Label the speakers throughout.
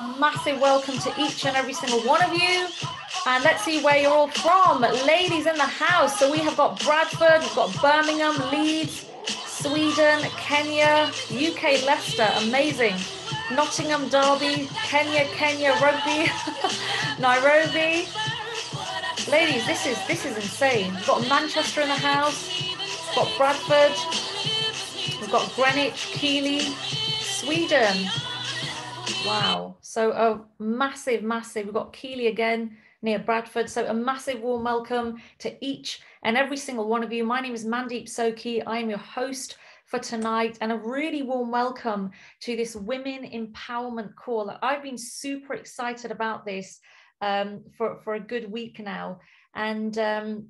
Speaker 1: A massive welcome to each and every single one of you. And let's see where you're all from. Ladies in the house. So we have got Bradford, we've got Birmingham, Leeds, Sweden, Kenya, UK, Leicester. Amazing. Nottingham, Derby, Kenya, Kenya, Rugby, Nairobi. Ladies, this is this is insane. We've got Manchester in the house, we've got Bradford, we've got Greenwich, Keighley, Sweden. Wow. So a massive, massive, we've got Keighley again near Bradford. So a massive warm welcome to each and every single one of you. My name is Mandeep Sokhi. I am your host for tonight and a really warm welcome to this women empowerment call. I've been super excited about this um, for, for a good week now. And, um,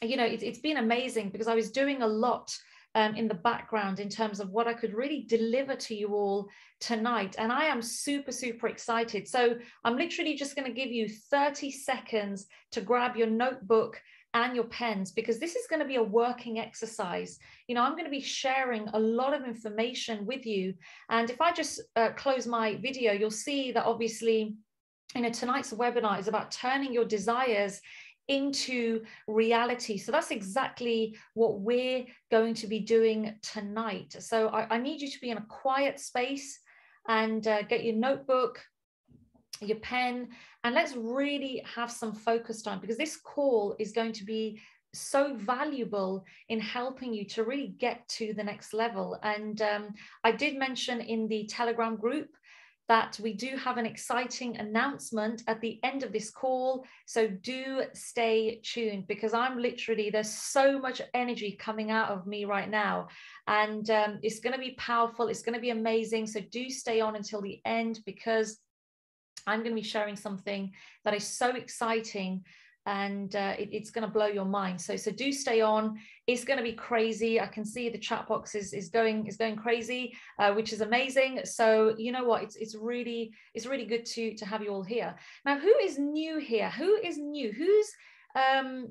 Speaker 1: you know, it, it's been amazing because I was doing a lot um, in the background in terms of what I could really deliver to you all tonight. And I am super, super excited. So I'm literally just going to give you 30 seconds to grab your notebook and your pens because this is going to be a working exercise. You know, I'm going to be sharing a lot of information with you. And if I just uh, close my video, you'll see that obviously, you know, tonight's webinar is about turning your desires into reality. So that's exactly what we're going to be doing tonight. So I, I need you to be in a quiet space and uh, get your notebook, your pen, and let's really have some focus time because this call is going to be so valuable in helping you to really get to the next level. And um, I did mention in the Telegram group that we do have an exciting announcement at the end of this call. So do stay tuned because I'm literally, there's so much energy coming out of me right now. And um, it's going to be powerful. It's going to be amazing. So do stay on until the end because I'm going to be sharing something that is so exciting and uh, it, it's going to blow your mind. So, so do stay on. It's going to be crazy. I can see the chat box is, is going is going crazy, uh, which is amazing. So you know what? It's it's really it's really good to to have you all here. Now, who is new here? Who is new? Who's um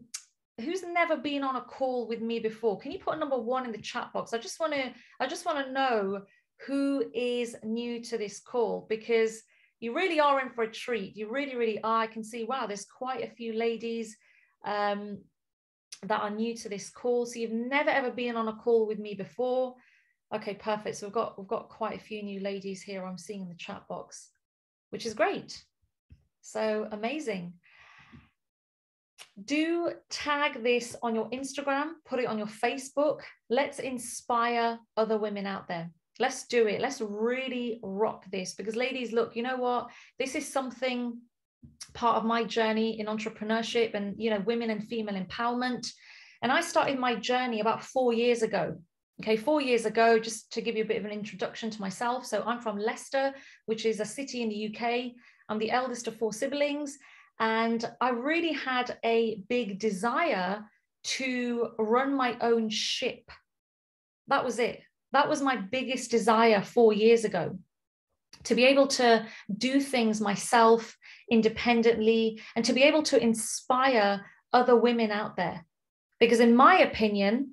Speaker 1: who's never been on a call with me before? Can you put number one in the chat box? I just want to I just want to know who is new to this call because you really are in for a treat. You really, really are. I can see, wow, there's quite a few ladies um, that are new to this call. So you've never ever been on a call with me before. Okay, perfect. So we've got we've got quite a few new ladies here. I'm seeing in the chat box, which is great. So amazing. Do tag this on your Instagram, put it on your Facebook. Let's inspire other women out there let's do it. Let's really rock this because ladies look you know what? This is something part of my journey in entrepreneurship and you know women and female empowerment. And i started my journey about four years ago. Okay four years ago just to give you a bit of an introduction to myself. So i'm from leicester which is a city in the uk i'm the eldest of four siblings. And i really had a big desire to run my own ship. That was it that was my biggest desire four years ago to be able to do things myself independently and to be able to inspire other women out there. Because, in my opinion,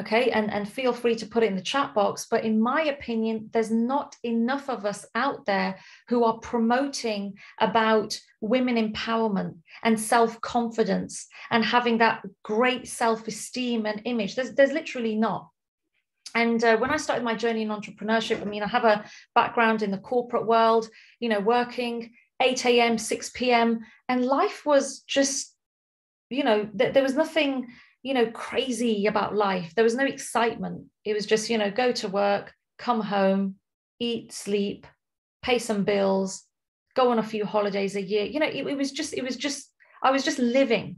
Speaker 1: okay, and, and feel free to put it in the chat box, but in my opinion, there's not enough of us out there who are promoting about women empowerment and self confidence and having that great self esteem and image. There's, there's literally not. And uh, when I started my journey in entrepreneurship, I mean, I have a background in the corporate world, you know, working 8 a.m., 6 p.m., and life was just, you know, th- there was nothing, you know, crazy about life. There was no excitement. It was just, you know, go to work, come home, eat, sleep, pay some bills, go on a few holidays a year. You know, it, it was just, it was just, I was just living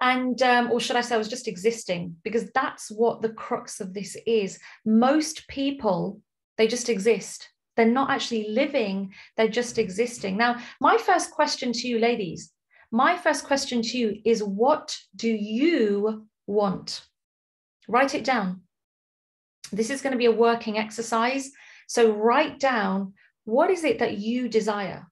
Speaker 1: and um, or should i say i was just existing because that's what the crux of this is. Most people they just exist. They're not actually living they're just existing. Now my first question to you ladies my first question to you is what do you want? Write it down. This is going to be a working exercise. So write down what is it that you desire?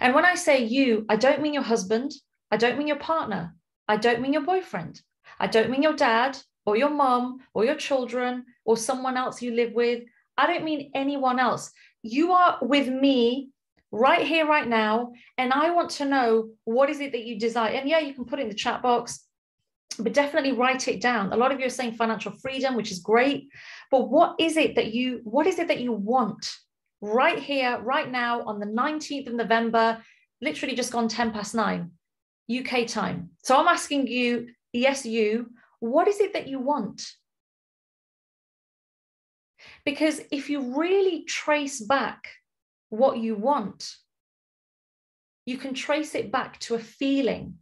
Speaker 1: And when i say you i don't mean your husband i don't mean your partner I don't mean your boyfriend. I don't mean your dad or your mom or your children or someone else you live with. I don't mean anyone else. You are with me right here, right now. And I want to know what is it that you desire. And yeah, you can put it in the chat box, but definitely write it down. A lot of you are saying financial freedom, which is great. But what is it that you, what is it that you want right here, right now on the 19th of November, literally just gone 10 past nine UK time. So I'm asking you, yes, you, what is it that you want? Because if you really trace back what you want, you can trace it back to a feeling,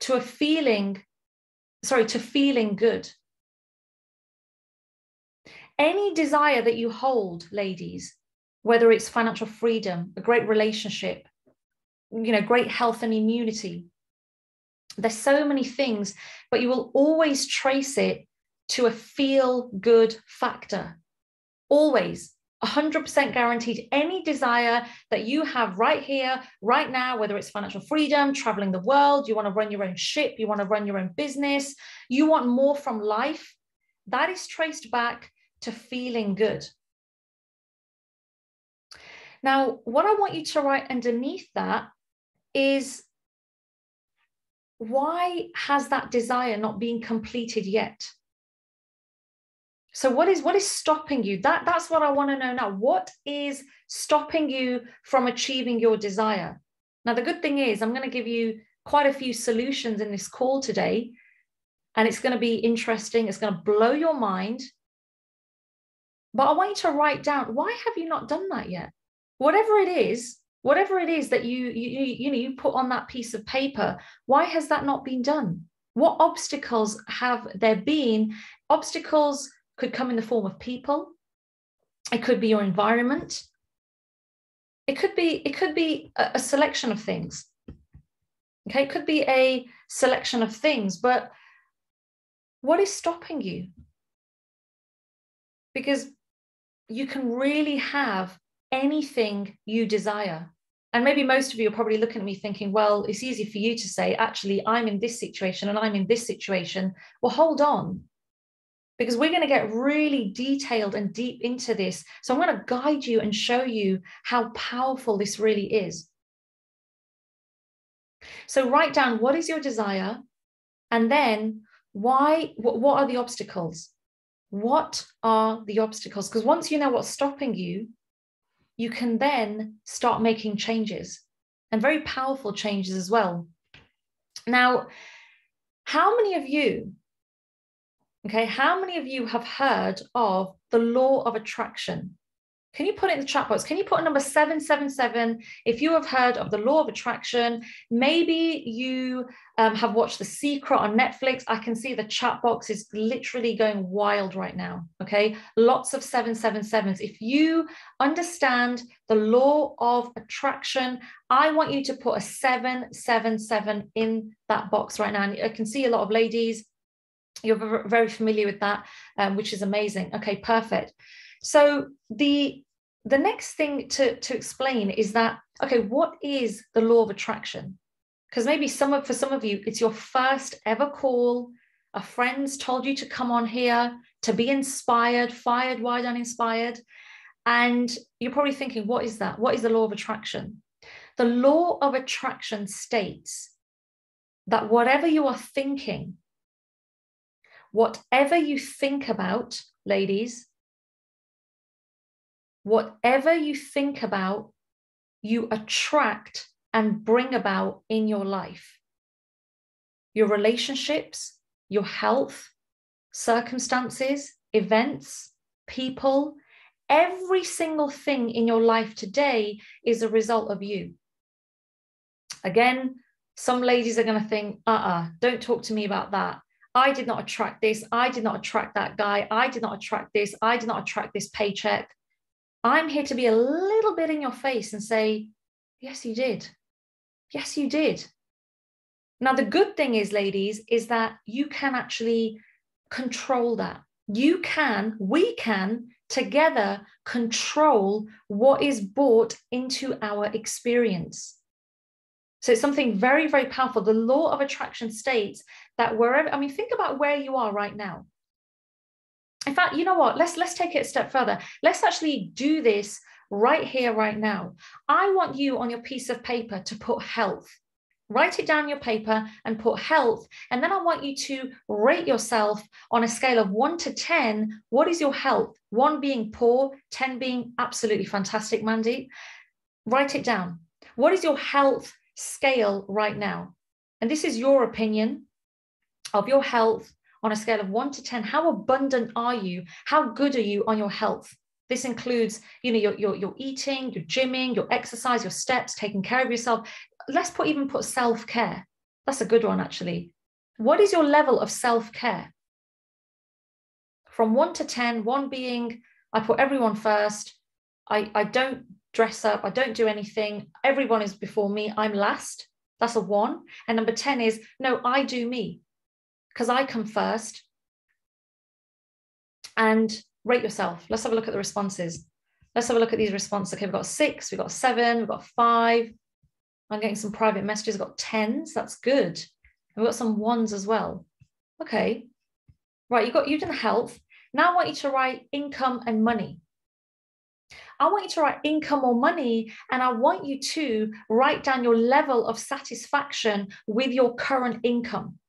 Speaker 1: to a feeling, sorry, to feeling good. Any desire that you hold, ladies, whether it's financial freedom, a great relationship, you know, great health and immunity, there's so many things, but you will always trace it to a feel good factor. Always. 100% guaranteed any desire that you have right here, right now, whether it's financial freedom, traveling the world, you want to run your own ship, you want to run your own business, you want more from life, that is traced back to feeling good. Now, what I want you to write underneath that is why has that desire not been completed yet? So what is what is stopping you? That that's what I want to know now. What is stopping you from achieving your desire? Now the good thing is I'm going to give you quite a few solutions in this call today and it's going to be interesting. It's going to blow your mind. But I want you to write down why have you not done that yet? Whatever it is, whatever it is that you you you know you put on that piece of paper, why has that not been done? What obstacles have there been? Obstacles could come in the form of people it could be your environment it could be it could be a, a selection of things okay it could be a selection of things but what is stopping you because you can really have anything you desire and maybe most of you are probably looking at me thinking well it's easy for you to say actually i'm in this situation and i'm in this situation well hold on because we're going to get really detailed and deep into this. So I'm going to guide you and show you how powerful this really is. So write down what is your desire and then why what are the obstacles? What are the obstacles? Because once you know what's stopping you, you can then start making changes and very powerful changes as well. Now, how many of you Okay, how many of you have heard of the law of attraction? Can you put it in the chat box? Can you put a number 777 if you have heard of the law of attraction? Maybe you um, have watched The Secret on Netflix. I can see the chat box is literally going wild right now. Okay, lots of 777s. If you understand the law of attraction, I want you to put a 777 in that box right now. And I can see a lot of ladies you're very familiar with that, um, which is amazing. Okay, perfect. So the the next thing to, to explain is that, okay, what is the law of attraction? Because maybe some of for some of you, it's your first ever call. A friend's told you to come on here to be inspired, fired, wide, uninspired. And you're probably thinking, what is that? What is the law of attraction? The law of attraction states that whatever you are thinking, whatever you think about, ladies, whatever you think about, you attract and bring about in your life. Your relationships, your health, circumstances, events, people, every single thing in your life today is a result of you. Again, some ladies are going to think, uh uh-uh, uh, do not talk to me about that. I did not attract this. I did not attract that guy. I did not attract this. I did not attract this paycheck. I'm here to be a little bit in your face and say, yes, you did. Yes, you did. Now, the good thing is, ladies, is that you can actually control that. You can, we can together control what is brought into our experience. So it's something very, very powerful. The law of attraction states that wherever, I mean, think about where you are right now. In fact, you know what? Let's let's take it a step further. Let's actually do this right here, right now. I want you on your piece of paper to put health. Write it down your paper and put health. And then I want you to rate yourself on a scale of one to 10. What is your health? One being poor, 10 being absolutely fantastic, Mandy. Write it down. What is your health scale right now? And this is your opinion of your health on a scale of one to 10. How abundant are you? How good are you on your health? This includes, you know, your, your, your eating, your gymming, your exercise, your steps, taking care of yourself. Let's put even put self-care. That's a good one, actually. What is your level of self-care? From one to 10, one being I put everyone first. I, I don't dress up. I don't do anything. Everyone is before me. I'm last. That's a one. And number 10 is no, I do me because I come first. And rate yourself. Let's have a look at the responses. Let's have a look at these responses. Okay, we've got six, we've got seven, we've got five. I'm getting some private messages. I've got tens. That's good. we've got some ones as well. Okay. Right, you've got you've done health. Now I want you to write income and money. I want you to write income or money, and I want you to write down your level of satisfaction with your current income.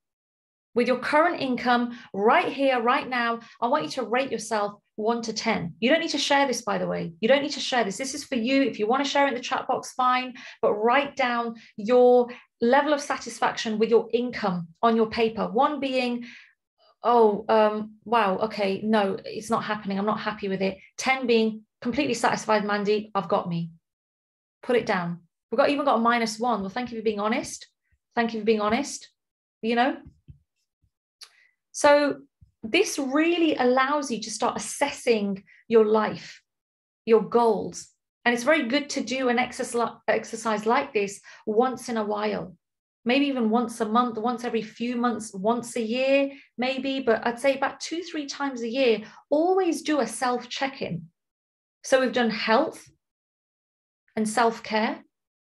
Speaker 1: With your current income right here, right now, I want you to rate yourself one to 10. You don't need to share this, by the way. You don't need to share this. This is for you. If you want to share it in the chat box, fine, but write down your level of satisfaction with your income on your paper. One being, oh, um, wow, okay, no, it's not happening. I'm not happy with it. 10 being completely satisfied, Mandy, I've got me. Put it down. We've got even got a minus one. Well, thank you for being honest. Thank you for being honest. You know, so this really allows you to start assessing your life, your goals. And it's very good to do an exercise like this once in a while, maybe even once a month, once every few months, once a year, maybe, but I'd say about two, three times a year. Always do a self check in. So we've done health and self care,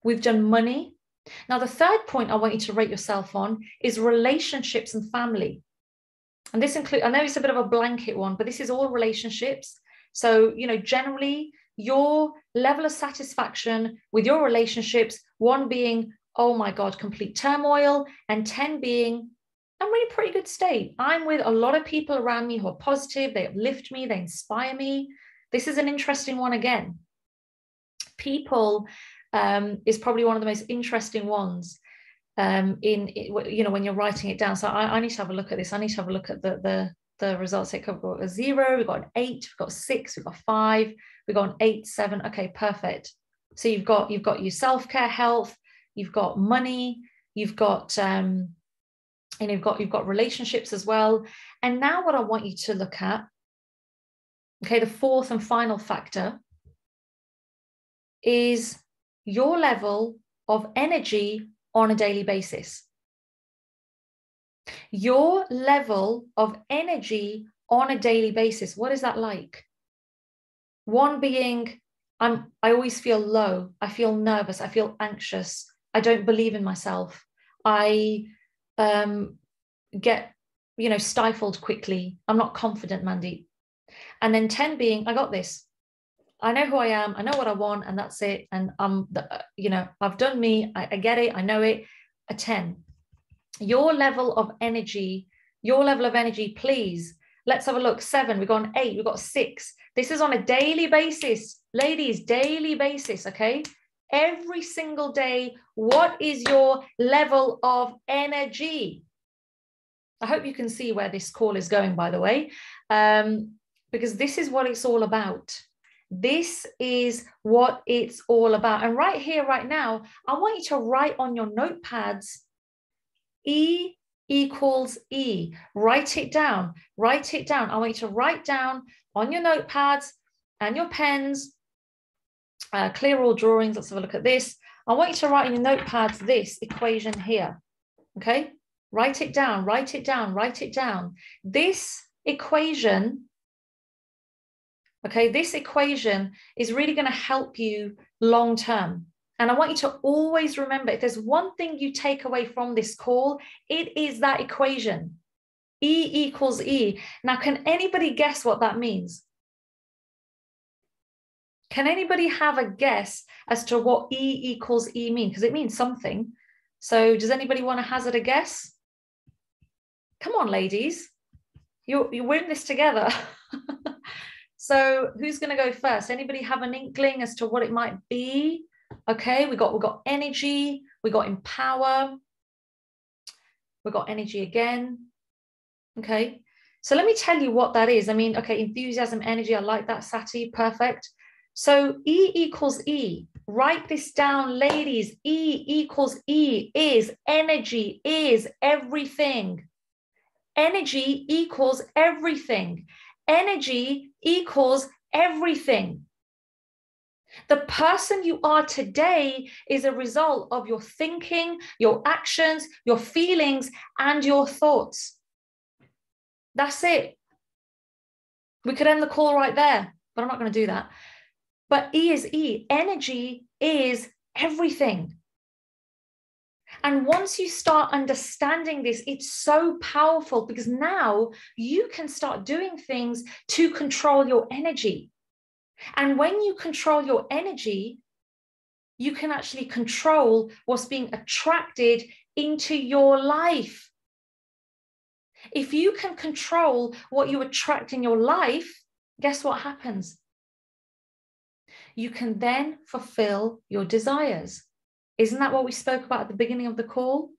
Speaker 1: we've done money. Now, the third point I want you to rate yourself on is relationships and family. And this includes, I know it's a bit of a blanket one, but this is all relationships. So, you know, generally your level of satisfaction with your relationships, one being, oh my God, complete turmoil, and 10 being, I'm in a pretty good state. I'm with a lot of people around me who are positive, they uplift me, they inspire me. This is an interesting one again. People um, is probably one of the most interesting ones um, in you know when you're writing it down. So I, I, need to have a look at this. I need to have a look at the the, the results. It got a zero, we've got an eight, we've got six, we've got five, we've got an eight, seven. Okay, perfect. So you've got you've got your self care, health, you've got money, you've got um, and you've got you've got relationships as well. And now what I want you to look at, okay, the fourth and final factor is your level of energy on a daily basis. Your level of energy on a daily basis, what is that like? One being, I'm, I always feel low. I feel nervous. I feel anxious. I don't believe in myself. I um, get, you know, stifled quickly. I'm not confident, Mandy. And then 10 being, I got this. I know who I am. I know what I want, and that's it. And I'm, the, you know, I've done me. I, I get it. I know it. A 10. Your level of energy, your level of energy, please. Let's have a look. Seven. We've got eight. We've got six. This is on a daily basis, ladies, daily basis. Okay. Every single day, what is your level of energy? I hope you can see where this call is going, by the way, um, because this is what it's all about. This is what it's all about. And right here, right now, I want you to write on your notepads E equals E. Write it down. Write it down. I want you to write down on your notepads and your pens, uh, clear all drawings. Let's have a look at this. I want you to write in your notepads this equation here. Okay? Write it down, write it down, write it down. This equation Okay, this equation is really going to help you long term. And I want you to always remember if there's one thing you take away from this call, it is that equation E equals E. Now, can anybody guess what that means? Can anybody have a guess as to what E equals E mean? Because it means something. So does anybody want to hazard a guess? Come on, ladies. You're, you're in this together. so who's going to go first? Anybody have an inkling as to what it might be? Okay, we got we got energy, we got empower, we got energy again. Okay, so let me tell you what that is. I mean, okay, enthusiasm, energy, I like that, Sati, perfect. So E equals E. Write this down, ladies. E equals E is energy, is everything. Energy equals everything. Energy equals everything. The person you are today is a result of your thinking, your actions, your feelings, and your thoughts. That's it. We could end the call right there, but I'm not going to do that. But E is E. Energy is everything. And once you start understanding this, it's so powerful because now you can start doing things to control your energy. And when you control your energy, you can actually control what's being attracted into your life. If you can control what you attract in your life, guess what happens? You can then fulfill your desires. Isn't that what we spoke about at the beginning of the call?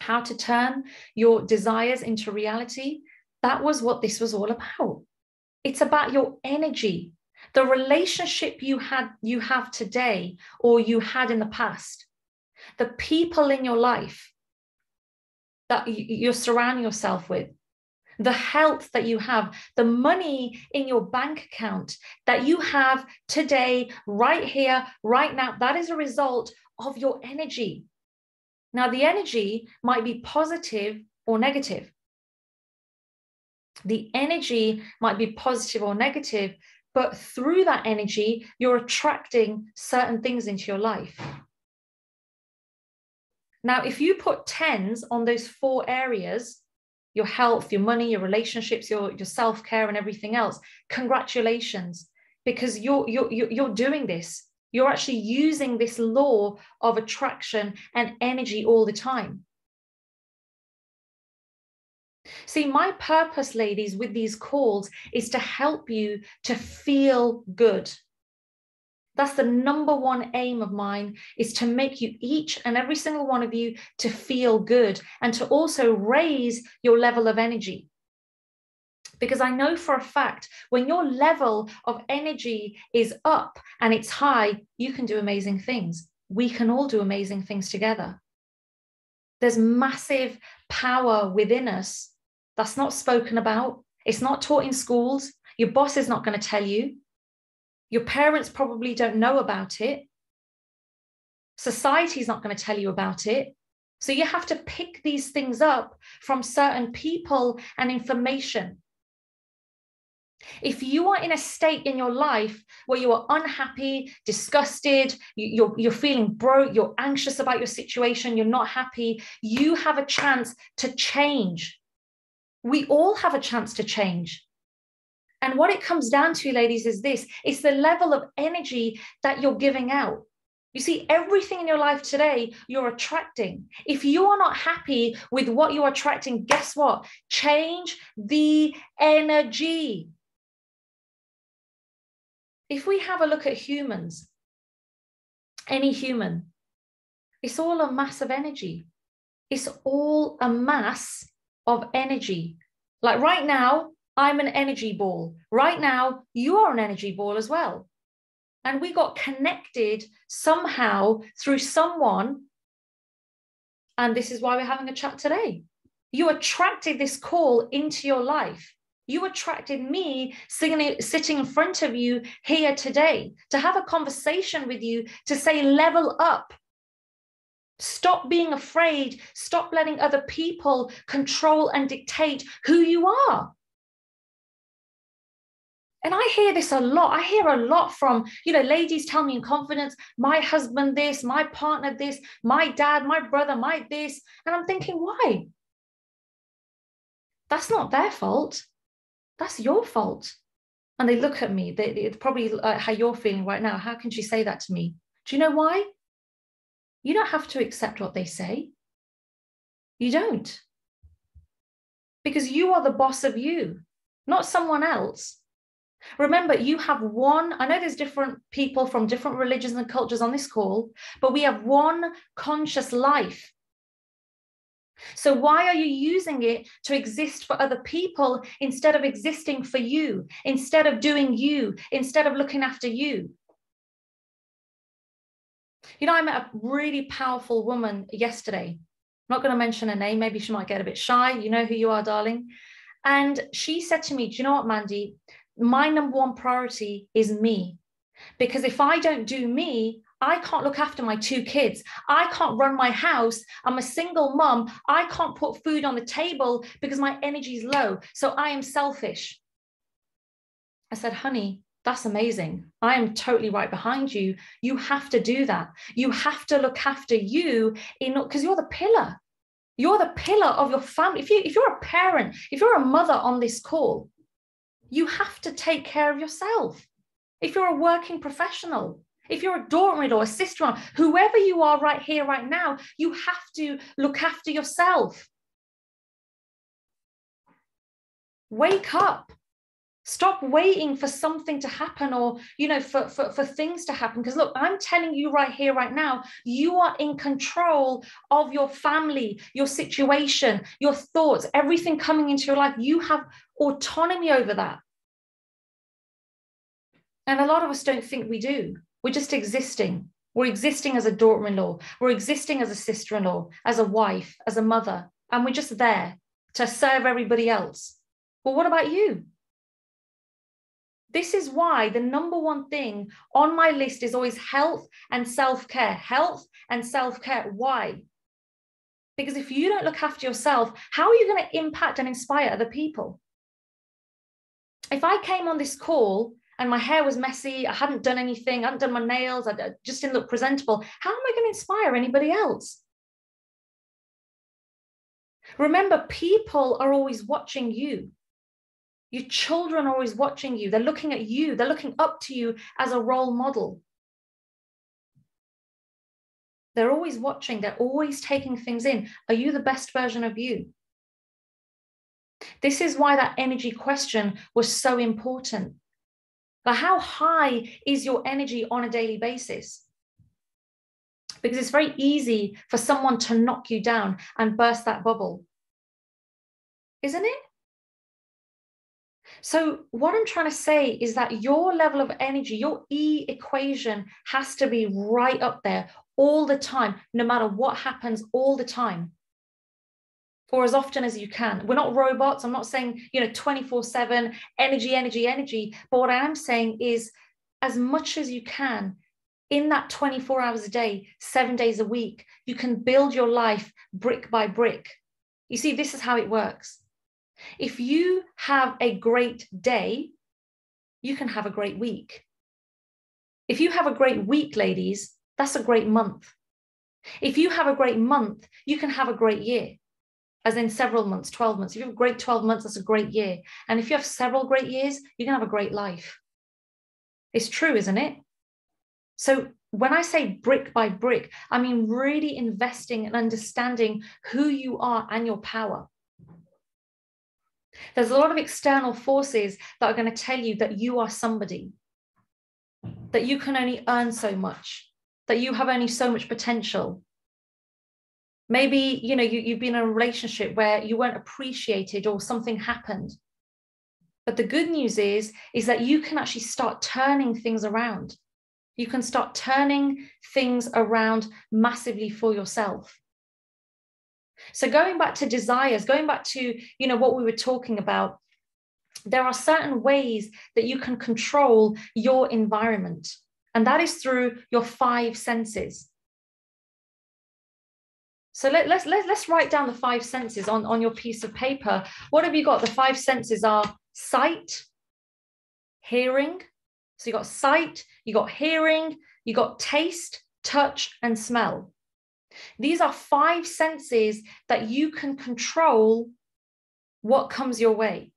Speaker 1: How to turn your desires into reality? That was what this was all about. It's about your energy, the relationship you had you have today or you had in the past, the people in your life that you're surrounding yourself with, the health that you have, the money in your bank account that you have today, right here, right now, that is a result of your energy. Now, the energy might be positive or negative. The energy might be positive or negative, but through that energy, you're attracting certain things into your life. Now, if you put tens on those four areas, your health, your money, your relationships, your, your self-care and everything else, congratulations, because you're, you're, you're doing this. You're actually using this law of attraction and energy all the time. See, my purpose, ladies, with these calls is to help you to feel good. That's the number one aim of mine is to make you each and every single one of you to feel good and to also raise your level of energy. Because I know for a fact when your level of energy is up and it's high, you can do amazing things. We can all do amazing things together. There's massive power within us that's not spoken about. It's not taught in schools. Your boss is not going to tell you. Your parents probably don't know about it. Society's not going to tell you about it. So you have to pick these things up from certain people and information. If you are in a state in your life where you are unhappy, disgusted, you're, you're feeling broke, you're anxious about your situation, you're not happy, you have a chance to change. We all have a chance to change. And what it comes down to, ladies, is this it's the level of energy that you're giving out. You see, everything in your life today, you're attracting. If you are not happy with what you're attracting, guess what? Change the energy. If we have a look at humans, any human, it's all a mass of energy. It's all a mass of energy. Like right now, I'm an energy ball. Right now, you are an energy ball as well. And we got connected somehow through someone. And this is why we're having a chat today. You attracted this call into your life. You attracted me sitting, sitting in front of you here today to have a conversation with you to say, level up. Stop being afraid. Stop letting other people control and dictate who you are and I hear this a lot. I hear a lot from, you know, ladies tell me in confidence, my husband this, my partner this, my dad, my brother, my this. And I'm thinking, why? That's not their fault. That's your fault. and they look at me. They, it's probably uh, how you're feeling right now. How can she say that to me? Do you know why? You don't have to accept what they say. You don't. Because you are the boss of you, not someone else. Remember, you have one, I know there's different people from different religions and cultures on this call, but we have one conscious life. So, why are you using it to exist for other people instead of existing for you, instead of doing you, instead of looking after you? You know, I met a really powerful woman yesterday. I'm not going to mention her name. Maybe she might get a bit shy. You know who you are, darling. And she said to me, Do you know what, Mandy? My number one priority is me. Because if I don't do me, I can't look after my two kids. I can't run my house. I'm a single mom. I can't put food on the table because my energy is low. So I am selfish. I said, honey, that's amazing. I am totally right behind you. You have to do that. You have to look after you in because you're the pillar. You're the pillar of your family. If you if you're a parent, if you're a mother on this call, you have to take care of yourself. If you're a working professional, if you're a daughter-in-law, a sister-in-law, whoever you are right here, right now, you have to look after yourself. Wake up. Stop waiting for something to happen or, you know, for, for, for things to happen. Because look, I'm telling you right here, right now, you are in control of your family, your situation, your thoughts, everything coming into your life. You have autonomy over that. And a lot of us don't think we do. We're just existing. We're existing as a daughter in law. We're existing as a sister in law, as a wife, as a mother. And we're just there to serve everybody else. Well, what about you? This is why the number one thing on my list is always health and self care. Health and self care. Why? Because if you don't look after yourself, how are you going to impact and inspire other people? If I came on this call and my hair was messy. I hadn't done anything. I hadn't done my nails. I just didn't look presentable. How am I going to inspire anybody else? Remember, people are always watching you. Your children are always watching you. They're looking at you. They're looking up to you as a role model. They're always watching. They're always taking things in. Are you the best version of you? This is why that energy question was so important. But how high is your energy on a daily basis? Because it's very easy for someone to knock you down and burst that bubble, isn't it? So, what I'm trying to say is that your level of energy, your E equation has to be right up there all the time, no matter what happens, all the time or as often as you can. We're not robots. I'm not saying, you know, 24 7 energy, energy, energy. But what I am saying is as much as you can in that 24 hours a day, seven days a week, you can build your life brick by brick. You see, this is how it works. If you have a great day, you can have a great week. If you have a great week, ladies, that's a great month. If you have a great month, you can have a great year as in several months, 12 months. If you have a great 12 months, that's a great year. And if you have several great years, you can have a great life. It's true, isn't it? So when I say brick by brick, I mean really investing and understanding who you are and your power. There's a lot of external forces that are going to tell you that you are somebody, that you can only earn so much, that you have only so much potential, maybe you know you, you've been in a relationship where you weren't appreciated or something happened. But the good news is is that you can actually start turning things around. You can start turning things around massively for yourself. So going back to desires going back to you know what we were talking about there are certain ways that you can control your environment. And that is through your five senses so let, let's, let, let's write down the five senses on, on your piece of paper. What have you got? The five senses are sight, hearing. So you got sight, you got hearing, you got taste, touch, and smell. These are five senses that you can control what comes your way.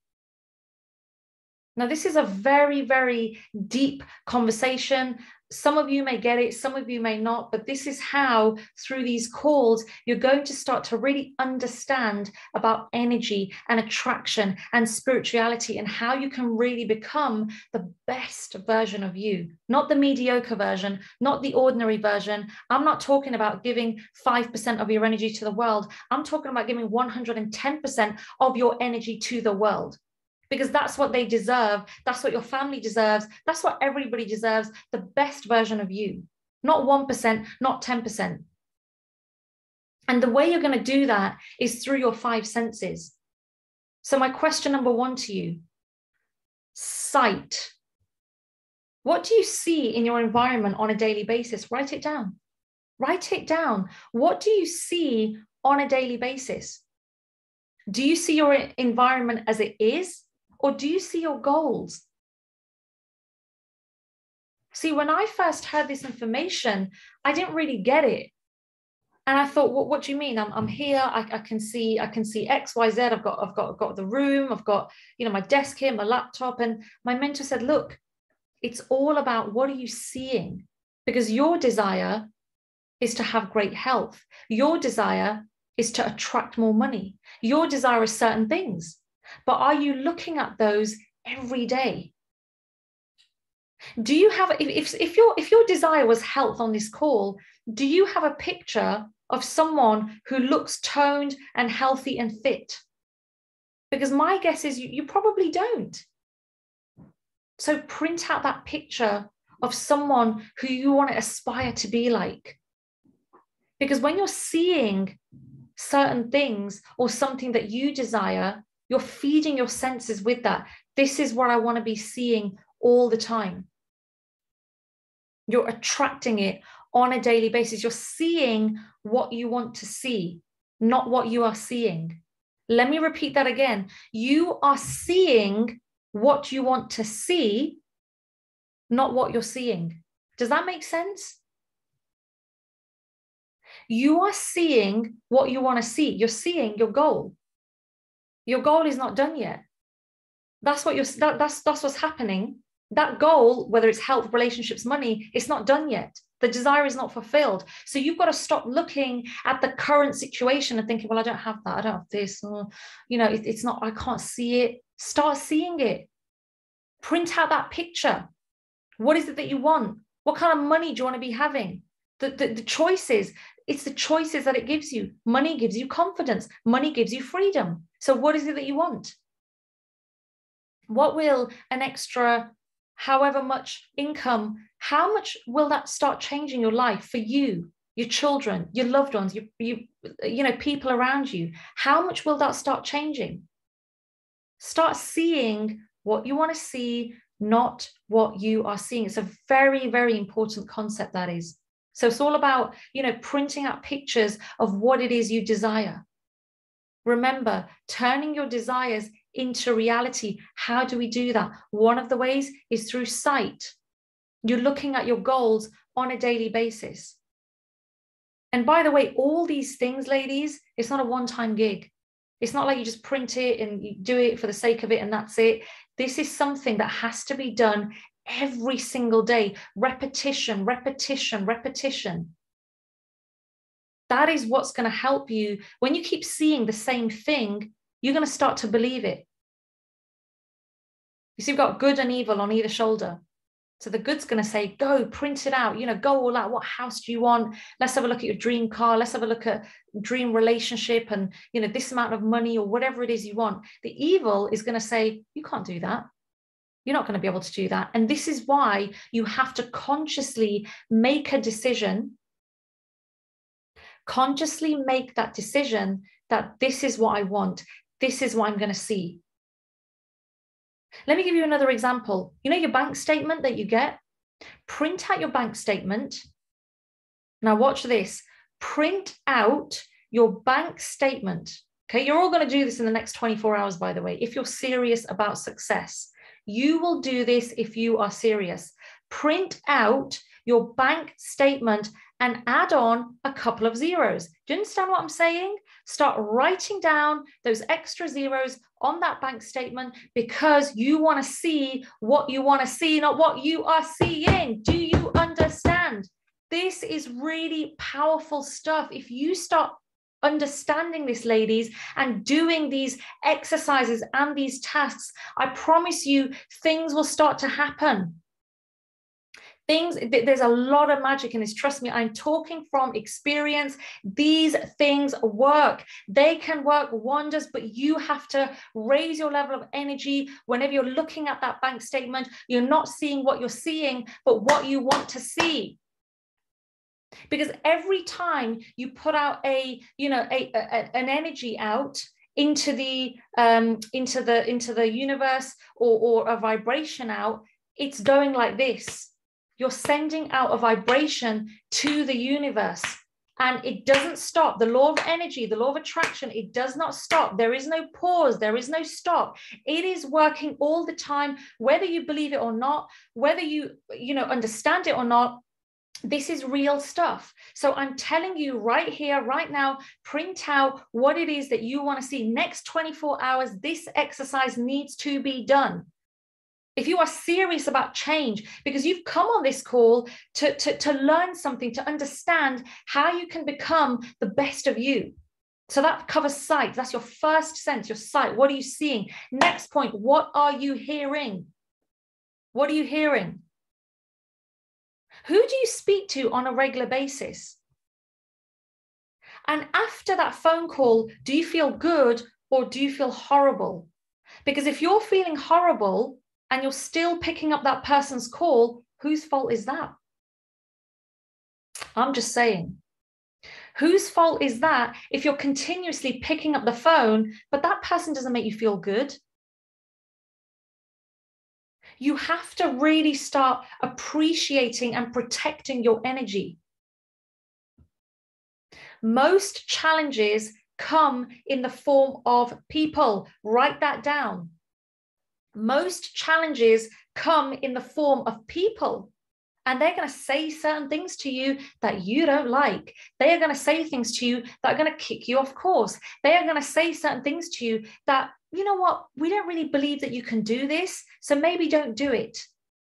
Speaker 1: Now, this is a very, very deep conversation. Some of you may get it, some of you may not, but this is how, through these calls, you're going to start to really understand about energy and attraction and spirituality and how you can really become the best version of you, not the mediocre version, not the ordinary version. I'm not talking about giving 5% of your energy to the world. I'm talking about giving 110% of your energy to the world because that's what they deserve. That's what your family deserves. That's what everybody deserves the best version of you, not 1%, not 10%. And the way you're going to do that is through your five senses. So, my question number one to you sight. What do you see in your environment on a daily basis? Write it down. Write it down. What do you see on a daily basis? Do you see your environment as it is? Or do you see your goals? See, when I first heard this information, I didn't really get it. And I thought, what, what do you mean? I'm, I'm here. I, I can see, I can see X, Y, Z. I've got, I've got, I've got the room. I've got, you know, my desk here, my laptop. And my mentor said, look, it's all about what are you seeing? Because your desire is to have great health. Your desire is to attract more money. Your desire is certain things but are you looking at those every day? Do you have if, if your if your desire was health on this call, do you have a picture of someone who looks toned and healthy and fit? Because my guess is you, you probably don't. So print out that picture of someone who you want to aspire to be like. Because when you're seeing certain things or something that you desire, you're feeding your senses with that. This is what I want to be seeing all the time. You're attracting it on a daily basis. You're seeing what you want to see, not what you are seeing. Let me repeat that again. You are seeing what you want to see, not what you're seeing. Does that make sense? You are seeing what you want to see. You're seeing your goal. Your goal is not done yet. That's what you're that, that's that's what's happening. That goal, whether it's health, relationships, money, it's not done yet. The desire is not fulfilled. So you've got to stop looking at the current situation and thinking, well, I don't have that, I don't have this, or, you know, it, it's not, I can't see it. Start seeing it. Print out that picture. What is it that you want? What kind of money do you want to be having? The, the, the choices, it's the choices that it gives you. Money gives you confidence, money gives you freedom. So, what is it that you want? What will an extra, however much income, how much will that start changing your life for you, your children, your loved ones, you, you, you know, people around you? How much will that start changing? Start seeing what you want to see, not what you are seeing. It's a very, very important concept that is. So it's all about, you know, printing out pictures of what it is you desire. Remember, turning your desires into reality. How do we do that? One of the ways is through sight. You're looking at your goals on a daily basis. And by the way, all these things, ladies, it's not a one time gig. It's not like you just print it and you do it for the sake of it and that's it. This is something that has to be done every single day. Repetition, repetition, repetition. That is what's going to help you. When you keep seeing the same thing, you're going to start to believe it. You see, we've got good and evil on either shoulder. So the good's going to say, go print it out, you know, go all out. What house do you want? Let's have a look at your dream car. Let's have a look at dream relationship and, you know, this amount of money or whatever it is you want. The evil is going to say, you can't do that. You're not going to be able to do that. And this is why you have to consciously make a decision, consciously make that decision that this is what I want. This is what I'm going to see. Let me give you another example. You know your bank statement that you get? Print out your bank statement. Now, watch this. Print out your bank statement. Okay, you're all going to do this in the next 24 hours, by the way, if you're serious about success. You will do this if you are serious. Print out your bank statement and add on a couple of zeros. Do you understand what I'm saying? Start writing down those extra zeros on that bank statement because you want to see what you want to see, not what you are seeing. Do you understand? This is really powerful stuff. If you start understanding this, ladies, and doing these exercises and these tasks, I promise you things will start to happen. Things there's a lot of magic in this. Trust me i'm talking from experience. These things work. They can work wonders but you have to raise your level of energy whenever you're looking at that bank statement. You're not seeing what you're seeing but what you want to see because every time you put out a you know a, a an energy out into the um into the into the universe or or a vibration out it's going like this. You're sending out a vibration to the universe. And it doesn't stop. The law of energy the law of attraction it does not stop. There is no pause. There is no stop. It is working all the time whether you believe it or not whether you you know understand it or not this is real stuff so i'm telling you right here right now print out what it is that you want to see next 24 hours this exercise needs to be done if you are serious about change, because you've come on this call to, to, to learn something, to understand how you can become the best of you. So that covers sight. That's your first sense, your sight. What are you seeing? Next point, what are you hearing? What are you hearing? Who do you speak to on a regular basis? And after that phone call, do you feel good or do you feel horrible? Because if you're feeling horrible, and you're still picking up that person's call, whose fault is that? I'm just saying. Whose fault is that if you're continuously picking up the phone, but that person doesn't make you feel good? You have to really start appreciating and protecting your energy. Most challenges come in the form of people. Write that down most challenges come in the form of people and they're going to say certain things to you that you don't like. They are going to say things to you that are going to kick you off course. They are going to say certain things to you that, you know what, we don't really believe that you can do this. So maybe don't do it.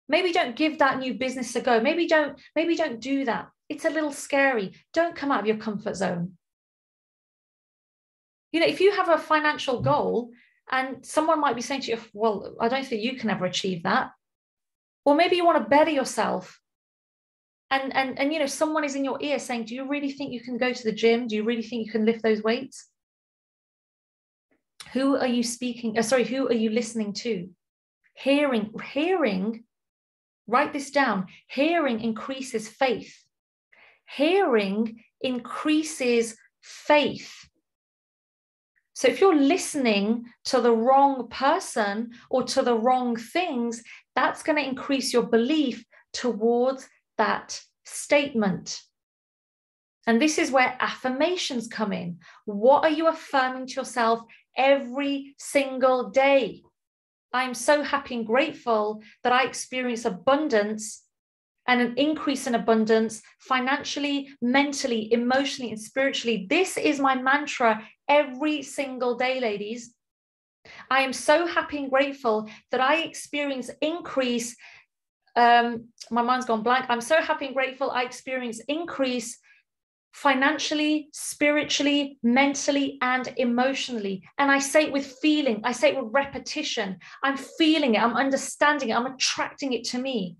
Speaker 1: Maybe don't give that new business a go. Maybe don't, maybe don't do that. It's a little scary. Don't come out of your comfort zone. You know, if you have a financial goal and someone might be saying to you, well, I don't think you can ever achieve that. Or maybe you want to better yourself. And, and, and, you know, someone is in your ear saying, do you really think you can go to the gym? Do you really think you can lift those weights? Who are you speaking? Uh, sorry, who are you listening to? Hearing, hearing, write this down. Hearing increases faith. Hearing increases faith. So if you're listening to the wrong person or to the wrong things, that's going to increase your belief towards that statement. And this is where affirmations come in. What are you affirming to yourself every single day? I'm so happy and grateful that I experience abundance and an increase in abundance financially, mentally, emotionally, and spiritually. This is my mantra every single day, ladies. I am so happy and grateful that I experience increase. Um, my mind's gone blank. I'm so happy and grateful I experience increase financially, spiritually, mentally, and emotionally. And I say it with feeling, I say it with repetition. I'm feeling it, I'm understanding it, I'm attracting it to me.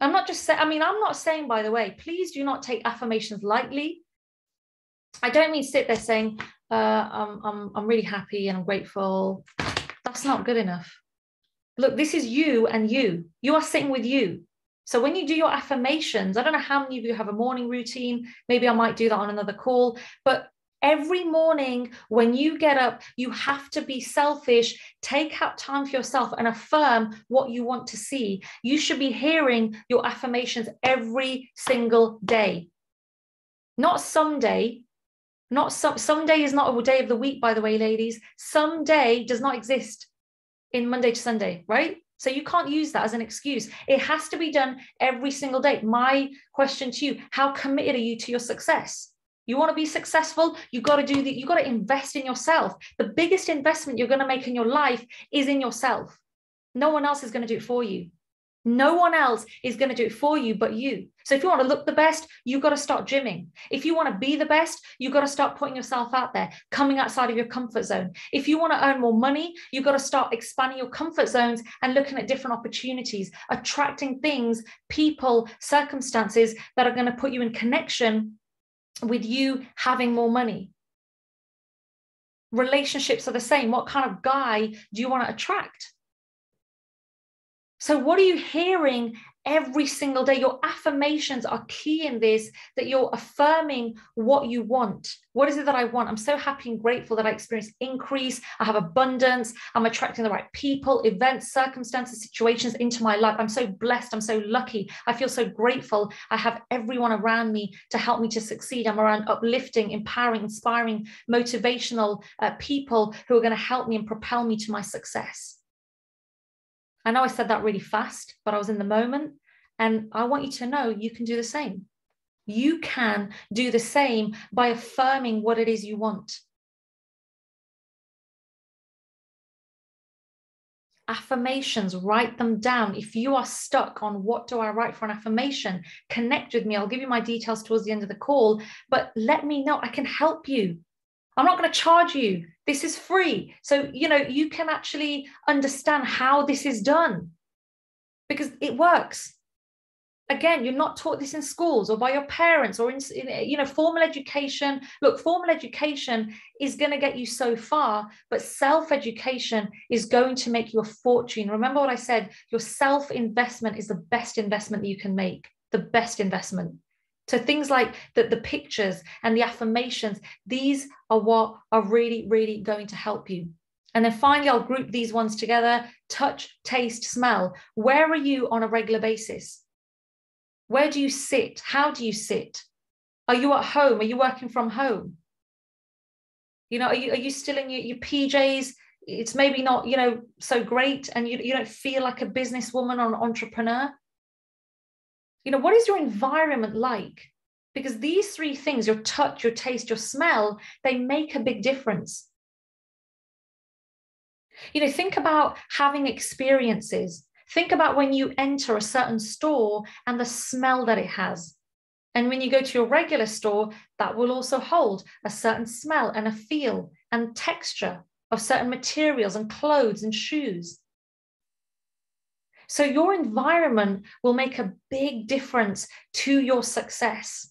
Speaker 1: I'm not just saying, I mean, I'm not saying, by the way, please do not take affirmations lightly. I don't mean sit there saying, uh, I'm, I'm, I'm really happy and I'm grateful. That's not good enough. Look, this is you and you. You are sitting with you. So when you do your affirmations, I don't know how many of you have a morning routine. Maybe I might do that on another call, but Every morning when you get up, you have to be selfish. Take out time for yourself and affirm what you want to see. You should be hearing your affirmations every single day. Not someday, not some someday is not a day of the week, by the way, ladies. Someday does not exist in Monday to Sunday, right? So you can't use that as an excuse. It has to be done every single day. My question to you how committed are you to your success? You want to be successful, you got to do the, you got to invest in yourself. The biggest investment you're going to make in your life is in yourself. No one else is going to do it for you. No one else is going to do it for you but you. So if you want to look the best, you've got to start gymming. If you want to be the best, you've got to start putting yourself out there, coming outside of your comfort zone. If you want to earn more money, you've got to start expanding your comfort zones and looking at different opportunities, attracting things, people, circumstances that are going to put you in connection with you having more money. Relationships are the same. What kind of guy do you want to attract? So, what are you hearing every single day? Your affirmations are key in this, that you're affirming what you want. What is it that I want? I'm so happy and grateful that I experience increase. I have abundance. I'm attracting the right people, events, circumstances, situations into my life. I'm so blessed. I'm so lucky. I feel so grateful. I have everyone around me to help me to succeed. I'm around uplifting, empowering, inspiring, motivational uh, people who are going to help me and propel me to my success. I know I said that really fast, but I was in the moment. And I want you to know you can do the same. You can do the same by affirming what it is you want. affirmations write them down if you are stuck on what do i write for an affirmation connect with me i'll give you my details towards the end of the call but let me know i can help you I'm not going to charge you. This is free. So, you know, you can actually understand how this is done because it works. Again, you're not taught this in schools or by your parents or in, in you know, formal education. Look, formal education is going to get you so far, but self education is going to make you a fortune. Remember what I said your self investment is the best investment that you can make, the best investment. So things like the, the pictures and the affirmations, these are what are really, really going to help you. And then finally, I'll group these ones together touch, taste, smell. Where are you on a regular basis? Where do you sit? How do you sit? Are you at home? Are you working from home? You know, are you, are you still in your, your PJs? It's maybe not, you know, so great, and you, you don't feel like a businesswoman or an entrepreneur you know what is your environment like? Because these three things your touch your taste your smell they make a big difference. You know think about having experiences. Think about when you enter a certain store and the smell that it has. And when you go to your regular store that will also hold a certain smell and a feel and texture of certain materials and clothes and shoes so your environment will make a big difference to your success.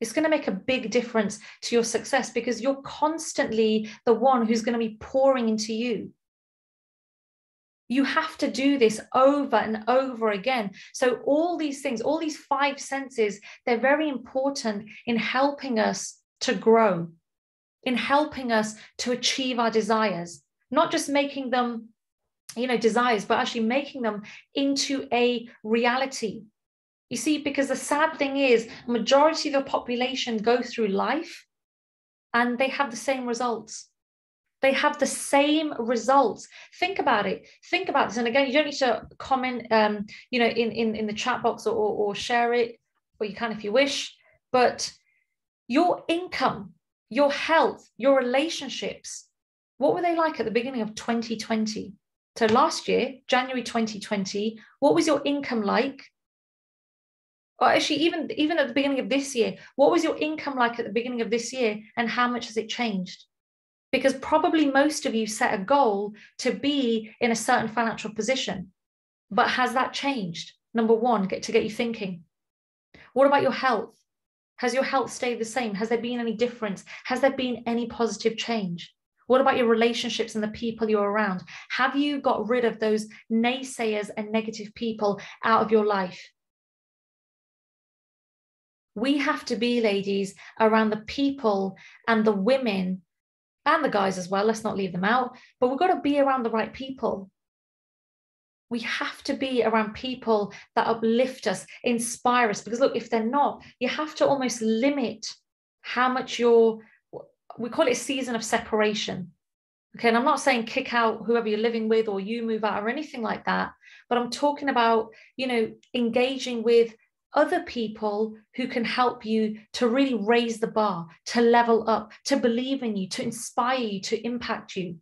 Speaker 1: It's going to make a big difference to your success because you're constantly the one who's going to be pouring into you. You have to do this over and over again. So, all these things, all these five senses, they're very important in helping us to grow, in helping us to achieve our desires, not just making them you know desires but actually making them into a reality. You see because the sad thing is majority of the population go through life and they have the same results. They have the same results. Think about it. Think about this. And again you don't need to comment um, you know in, in in the chat box or, or share it or you can if you wish. But your income your health your relationships what were they like at the beginning of 2020 so last year, January 2020, what was your income like? Or actually, even, even at the beginning of this year, what was your income like at the beginning of this year and how much has it changed? Because probably most of you set a goal to be in a certain financial position. But has that changed? Number one, get to get you thinking. What about your health? Has your health stayed the same? Has there been any difference? Has there been any positive change? What about your relationships and the people you're around? Have you got rid of those naysayers and negative people out of your life? We have to be, ladies, around the people and the women and the guys as well. Let's not leave them out, but we've got to be around the right people. We have to be around people that uplift us, inspire us. Because look, if they're not, you have to almost limit how much you're we call it a season of separation. Okay. And I'm not saying kick out whoever you're living with or you move out or anything like that. But I'm talking about, you know, engaging with other people who can help you to really raise the bar, to level up, to believe in you, to inspire you, to impact you.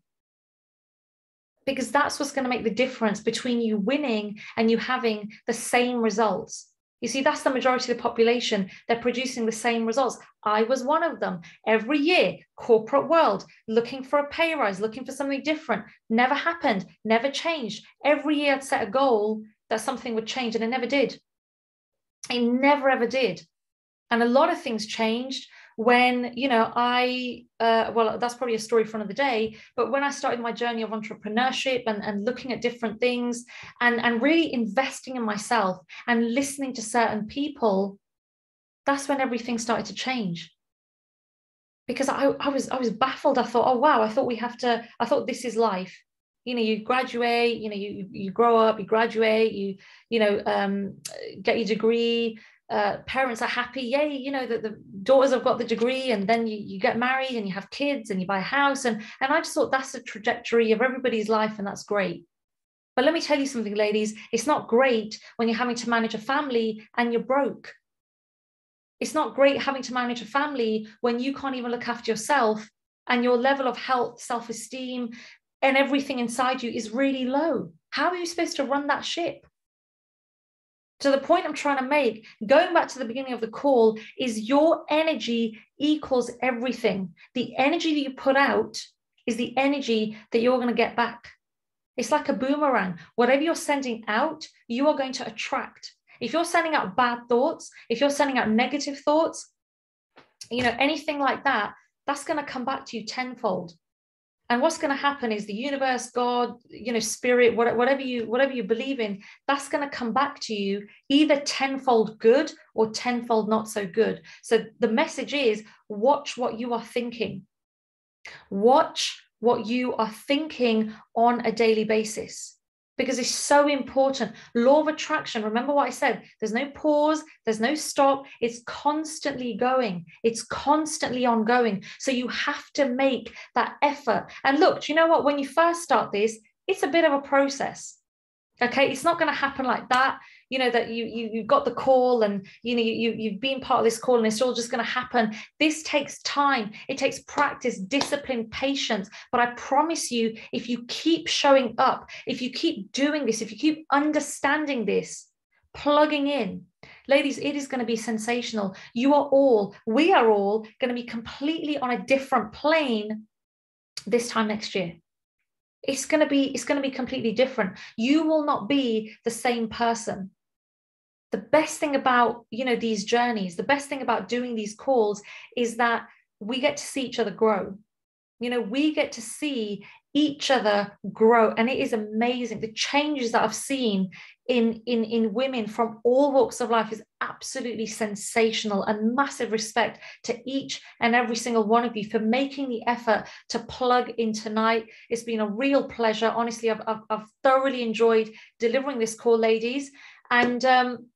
Speaker 1: Because that's what's going to make the difference between you winning and you having the same results. You see, that's the majority of the population. They're producing the same results. I was one of them. Every year, corporate world, looking for a pay rise, looking for something different. Never happened, never changed. Every year I'd set a goal that something would change, and it never did. It never ever did. And a lot of things changed when you know i uh, well that's probably a story for another day but when i started my journey of entrepreneurship and, and looking at different things and and really investing in myself and listening to certain people that's when everything started to change. Because I, I was i was baffled. I thought oh wow i thought we have to i thought this is life. You know you graduate you know you you grow up you graduate you you know um, get your degree uh, parents are happy yay you know that the daughters have got the degree and then you, you get married and you have kids and you buy a house. And and i just thought that's the trajectory of everybody's life and that's great. But let me tell you something ladies it's not great when you're having to manage a family and you're broke. It's not great having to manage a family when you can't even look after yourself and your level of health self-esteem and everything inside you is really low. How are you supposed to run that ship to the point I'm trying to make, going back to the beginning of the call, is your energy equals everything. The energy that you put out is the energy that you're going to get back. It's like a boomerang. Whatever you're sending out, you are going to attract. If you're sending out bad thoughts, if you're sending out negative thoughts, you know, anything like that, that's going to come back to you tenfold and what's going to happen is the universe god you know spirit whatever you whatever you believe in that's going to come back to you either tenfold good or tenfold not so good. So the message is watch what you are thinking. Watch what you are thinking on a daily basis because it's so important. Law of attraction, remember what I said there's no pause, there's no stop. It's constantly going, it's constantly ongoing. So you have to make that effort. And look, do you know what? When you first start this, it's a bit of a process. Okay, it's not going to happen like that you know that you you you got the call and you know you you've been part of this call and it's all just going to happen. This takes time. It takes practice discipline patience. But i promise you if you keep showing up if you keep doing this if you keep understanding this plugging in ladies it is going to be sensational. You are all we are all going to be completely on a different plane this time next year. It's going to be it's going to be completely different. You will not be the same person the best thing about you know these journeys the best thing about doing these calls is that we get to see each other grow. You know we get to see each other grow and it is amazing. The changes that i've seen in in in women from all walks of life is absolutely sensational and massive respect to each and every single one of you for making the effort to plug in tonight. It's been a real pleasure. Honestly i've, I've, I've thoroughly enjoyed delivering this call ladies. And um,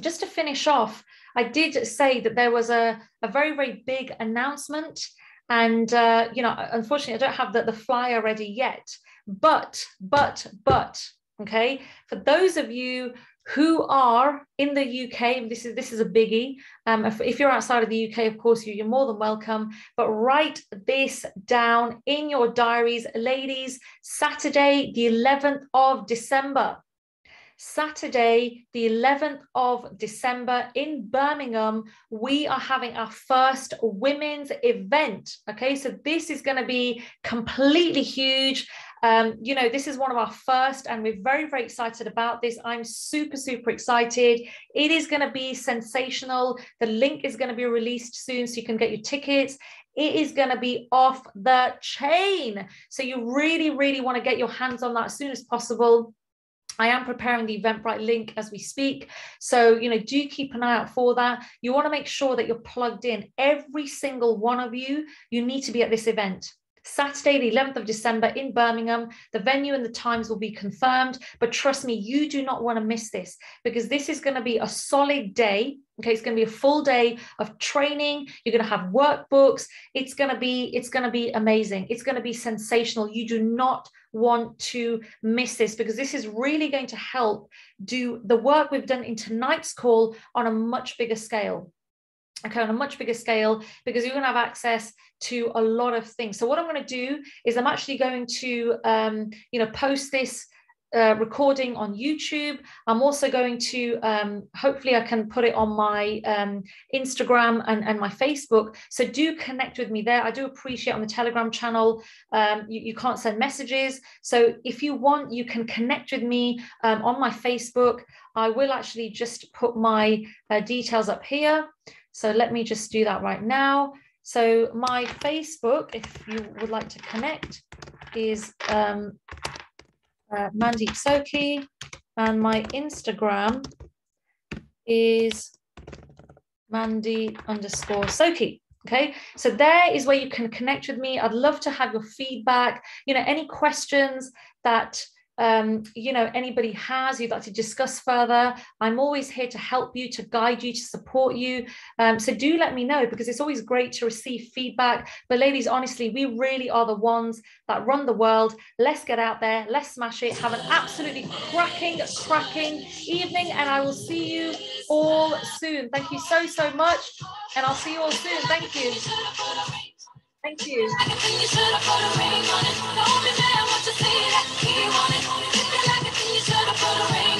Speaker 1: just to finish off, I did say that there was a, a very, very big announcement. And, uh, you know, unfortunately, I don't have the, the flyer ready yet. But, but, but, okay, for those of you who are in the UK, this is this is a biggie. Um, if, if, you're outside of the UK, of course, you, you're more than welcome. But write this down in your diaries, ladies. Saturday, the 11th of December. Saturday, the 11th of December in Birmingham, we are having our first women's event. Okay, so this is going to be completely huge. Um, you know, this is one of our first, and we're very, very excited about this. I'm super, super excited. It is going to be sensational. The link is going to be released soon, so you can get your tickets it is going to be off the chain. So you really, really want to get your hands on that as soon as possible. I am preparing the Eventbrite link as we speak. So, you know, do keep an eye out for that. You want to make sure that you're plugged in. Every single one of you, you need to be at this event. Saturday, the 11th of December in Birmingham. The venue and the times will be confirmed. But trust me, you do not want to miss this because this is going to be a solid day. Okay, it's going to be a full day of training. You're going to have workbooks. It's going to be it's going to be amazing. It's going to be sensational. You do not want to miss this because this is really going to help do the work we've done in tonight's call on a much bigger scale okay, on a much bigger scale because you're going to have access to a lot of things. So what I'm going to do is I'm actually going to, um, you know, post this uh, recording on YouTube. I'm also going to, um, hopefully, I can put it on my um, Instagram and, and my Facebook. So do connect with me there. I do appreciate on the Telegram channel, um, you, you, can't send messages. So if you want, you can connect with me um, on my Facebook. I will actually just put my uh, details up here. So let me just do that right now. So my Facebook, if you would like to connect, is um, uh, Mandeep Sokhi, and my Instagram is Mandy underscore Sokhi. Okay, so there is where you can connect with me. I'd love to have your feedback. You know, any questions that um, you know anybody has you'd like to discuss further i'm always here to help you to guide you to support you. Um, so do let me know because it's always great to receive feedback. But ladies honestly we really are the ones that run the world. Let's get out there let's smash it. Have an absolutely cracking cracking evening and i will see you all soon. Thank you so so much and i'll see you all soon. Thank you. Thank you he, he wanted, like a teacher to for the ring